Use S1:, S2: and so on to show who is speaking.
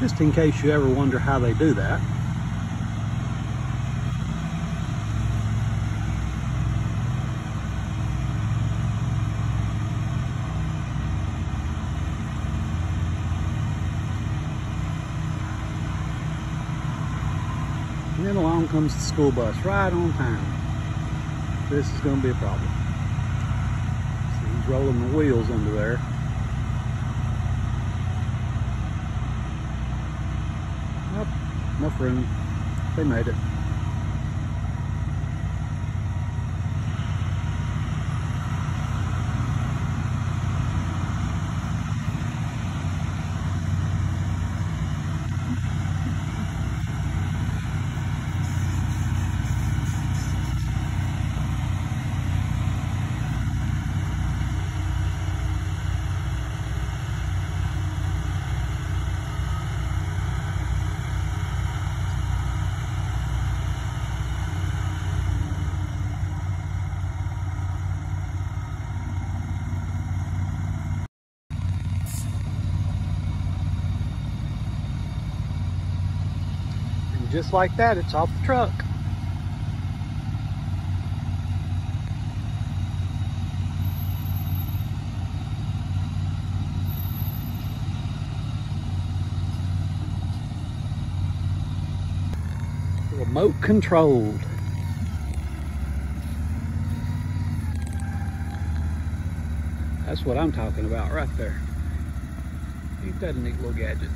S1: just in case you ever wonder how they do that. And then along comes the school bus right on time. This is going to be a problem. See, he's rolling the wheels under there. Enough room. They made it. Just like that, it's off the truck. Remote controlled. That's what I'm talking about right there. Ain't that a neat little gadget?